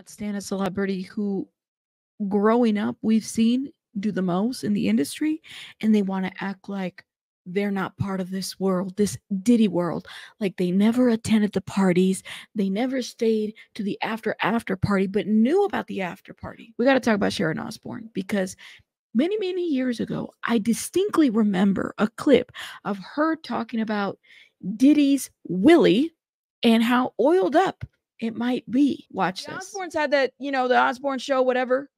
cannot stand a celebrity who growing up we've seen do the most in the industry and they want to act like they're not part of this world, this Diddy world. Like they never attended the parties, they never stayed to the after after party, but knew about the after party. We got to talk about Sharon Osbourne because many, many years ago, I distinctly remember a clip of her talking about Diddy's Willie and how oiled up it might be. Watch The this. Osbournes had that, you know, the Osbourne show, whatever.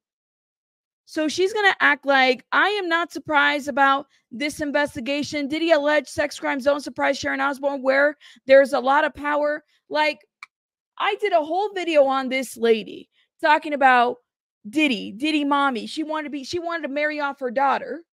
So she's gonna act like I am not surprised about this investigation. Diddy allege sex crimes don't surprise Sharon Osbourne, where there's a lot of power? Like, I did a whole video on this lady talking about Diddy, Diddy mommy. She wanted to be, she wanted to marry off her daughter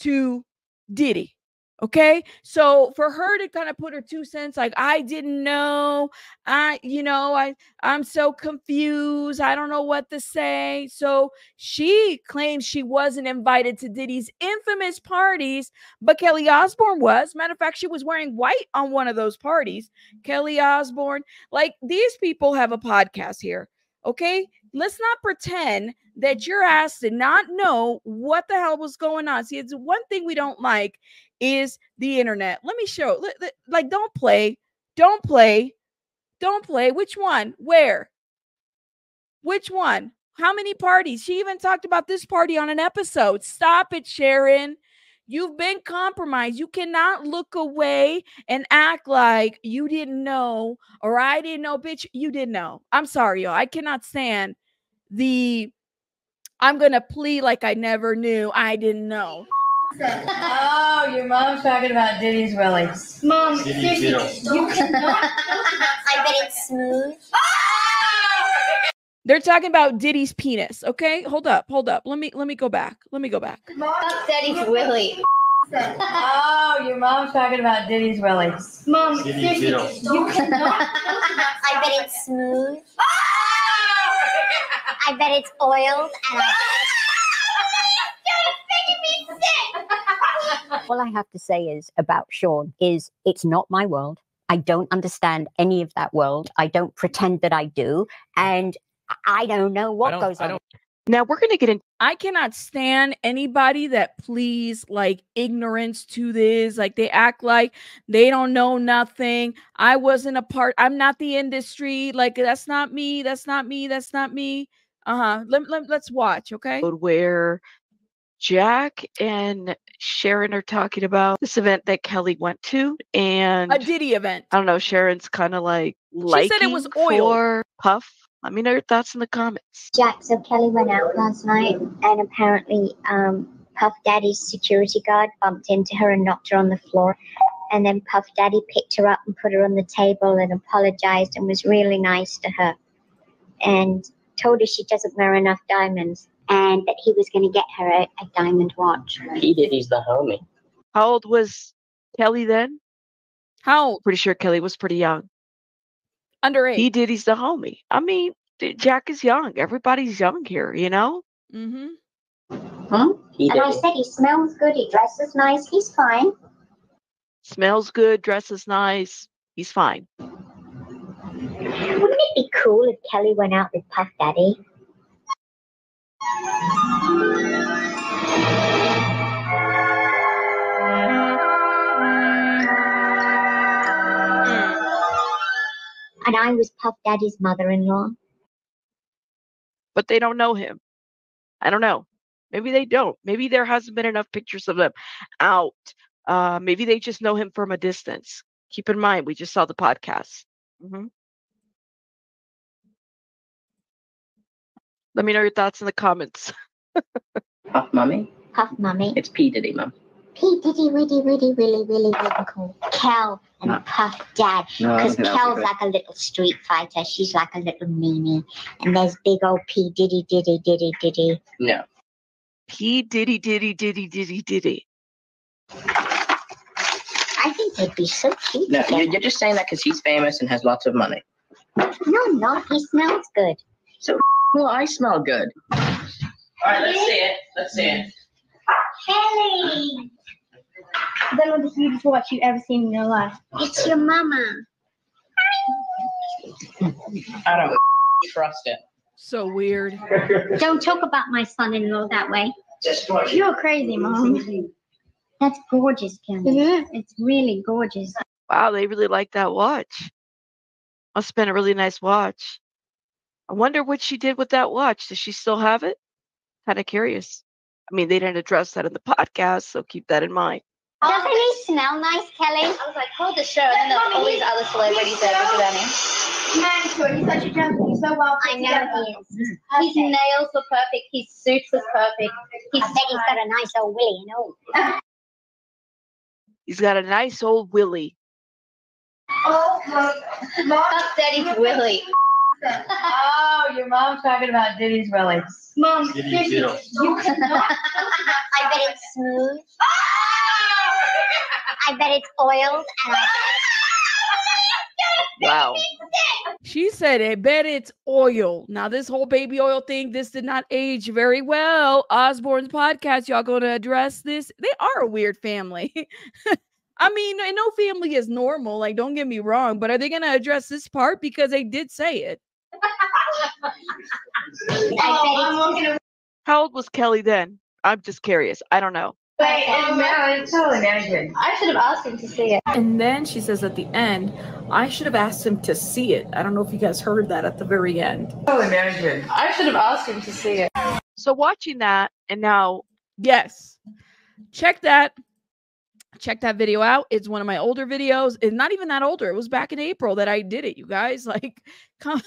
to Diddy. Okay. So for her to kind of put her two cents, like, I didn't know, I, you know, I, I'm so confused. I don't know what to say. So she claims she wasn't invited to Diddy's infamous parties, but Kelly Osbourne was. Matter of fact, she was wearing white on one of those parties. Kelly Osbourne, like these people have a podcast here. Okay. Let's not pretend that your ass did not know what the hell was going on. See, it's one thing we don't like is the internet. Let me show. Like, don't play. Don't play. Don't play. Which one? Where? Which one? How many parties? She even talked about this party on an episode. Stop it, Sharon. You've been compromised. You cannot look away and act like you didn't know or I didn't know, bitch. You didn't know. I'm sorry, y'all. I cannot stand the I'm going to plead like I never knew. I didn't know. Oh, your mom's talking about Diddy's Willie. Mom, Diddy seriously, Bill. you cannot. I bet it's smooth. They're talking about Diddy's penis. Okay, hold up, hold up. Let me let me go back. Let me go back. Fuck Daddy's Willie. Oh, your mom's talking about Diddy's Willie. Mom, Diddy seriously, Bill. you cannot. I bet it's smooth. I bet it's oiled, and I All I have to say is about Sean is it's not my world. I don't understand any of that world. I don't pretend that I do, and I don't know what don't- goes on. Now we're gonna get into I cannot stand anybody that pleads like ignorance to this. Like they act like they don't know nothing. I wasn't a part. I'm not the industry. Like that's not me. That's not me. That's not me. Uh huh. Let, let, let's watch. Okay. where Jack and Sharon are talking about this event that Kelly went to, and A Diddy event. I don't know. Sharon's kind of like She said it was liking oil. for Puff. Let me know your thoughts in the comments. Jack, so Kelly went out last night, and apparently, um, Puff Daddy's security guard bumped into her and knocked her on the floor. And then Puff Daddy picked her up and put her on the table and apologized and was really nice to her. And told her she doesn't wear enough diamonds and that he was going to get her a, a diamond watch. He did. He's the homie. How old was Kelly then? How old? Pretty sure Kelly was pretty young. Under Underage. He did. He's the homie. I mean, Jack is young. Everybody's young here, you know. mm-hmm. Huh? He And did. I said he smells good, he dresses nice, he's fine. Smells good, dresses nice. He's fine. Wouldn't it be cool if Kelly went out with Puff Daddy? And I was Puff Daddy's mother in law. but they don't know him. I don't know. Maybe they don't. Maybe there hasn't been enough pictures of them out. Uh, maybe they just know him from a distance. Keep in mind, we just saw the podcast. hmm Let me know your thoughts in the comments. Puff Mummy. Puff Mummy. It's P Diddy Mum. P Diddy Widdy Widdy Willy Willy Willy cool. Kel and No. Puff Dad. Because that's Kel's good. like a little street fighter. She's like a little meanie. And there's big old P Diddy Diddy Diddy Diddy. No. P Diddy Diddy Diddy Diddy Diddy. I think they'd be so cute. No, together. you're, you're just saying that because he's famous and has lots of money. No, not. He smells good. Well, I smell good. All right, let's see it. Let's see it. Kelly! That was the hugest watch you've ever seen in your life. It's your mama. I don't trust it. So weird. Don't talk about my son-in-law that way. You're crazy, mom. That's gorgeous, Kelly. It's really gorgeous. Wow, they really like that watch. Must have been a really nice watch. I wonder what she did with that watch. Does she still have it? Kind of curious. I mean, they didn't address that in the podcast, so keep that in mind. Doesn't he smell nice, Kelly? I was like, hold the show, and then there's all these other celebrities there representing. Man, he's such a gentleman. He's so well I put know together. he is. Mm-hmm. His nails were perfect. His suit was perfect. I bet he's got a nice old willy, you know. He's got a nice old Willie. Oh, my mom. That's Daddy's Willie. Oh, your mom's talking about Diddy's Willie. Mom, Diddy seriously, Diddle. you cannot. I bet it's smooth. I bet it's oiled, and I Wow. She said, I bet it's oil. Now, this whole baby oil thing, this did not age very well. Osbourne's podcast, y'all going to address this? They are a weird family. I mean, no family is normal. Like, don't get me wrong, but are they going to address this part? Because they did say it. Oh, I'm looking at How old was Kelly then? I'm just curious. I don't know. Wait, and Mary, totally imagine. I should have asked him to see it. And then she says at the end, I should have asked him to see it. I don't know if you guys heard that at the very end. Totally imagine. I should have asked him to see it. So watching that, and now Yes. Check that. Check that video out. It's one of my older videos. It's not even that older. It was back in April that I did it, you guys. Like, come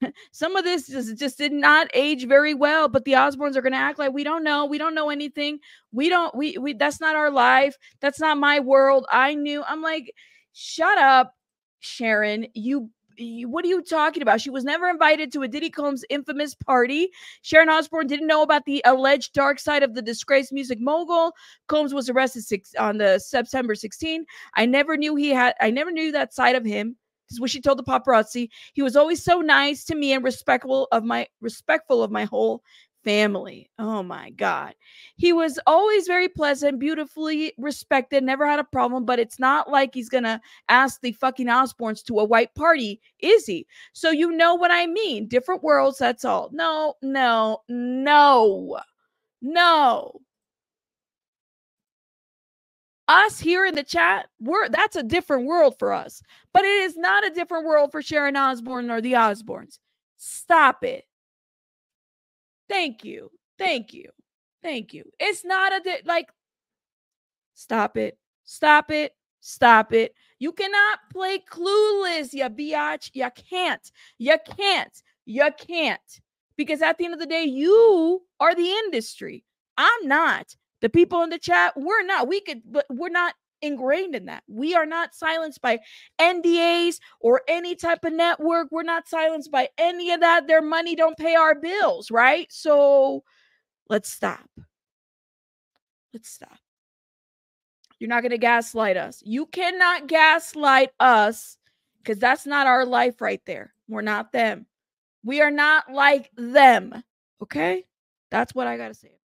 some of this just, just did not age very well, but the Osbournes are gonna act like we don't know. We don't know anything. We don't, we we that's not our life. That's not my world. I knew. I'm like, shut up, Sharon. You- what are you talking about? She was never invited to a Diddy Combs infamous party. Sharon Osbourne didn't know about the alleged dark side of the disgraced music mogul. Combs was arrested six, on the September 16. I never knew he had. I never knew that side of him. This is what she told the paparazzi. He was always so nice to me and respectful of my respectful of my whole family. Oh my God. He was always very pleasant, beautifully respected, never had a problem, but it's not like he's gonna ask the fucking Osbournes to a white party, is he? So you know what I mean. Different worlds, that's all. No, no, no, no. Us here in the chat, we're that's a different world for us. But it is not a different world for Sharon Osbourne or the Osbournes. Stop it. Thank you. Thank you. Thank you. It's not a di- like stop it. Stop it. Stop it. You cannot play clueless, you biatch. You can't. You can't. You can't. Because at the end of the day, you are the industry. I'm not. The people in the chat, we're not. We could, but we're not ingrained in that. We are not silenced by NDAs or any type of network. We're not silenced by any of that. Their money don't pay our bills, right? So let's stop. Let's stop. You're not going to gaslight us. You cannot gaslight us because that's not our life right there. We're not them. We are not like them. Okay? That's what I got to say.